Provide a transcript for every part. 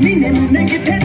Maybe they will make it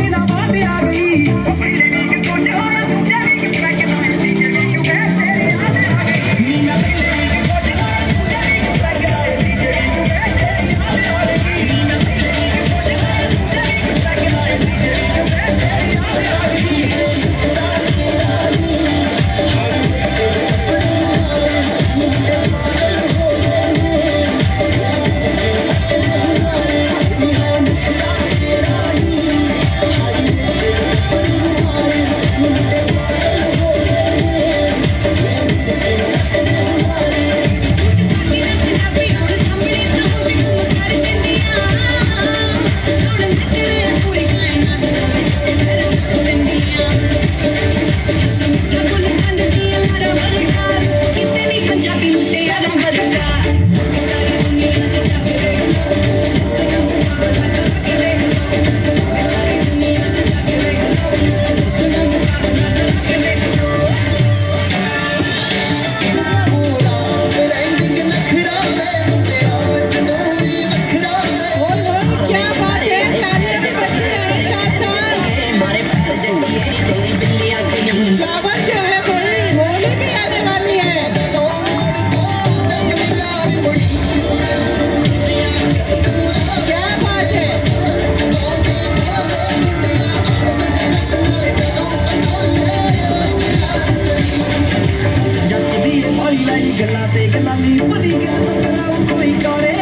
Believe in the book and I'm going.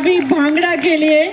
अभी भांगड़ा के लिए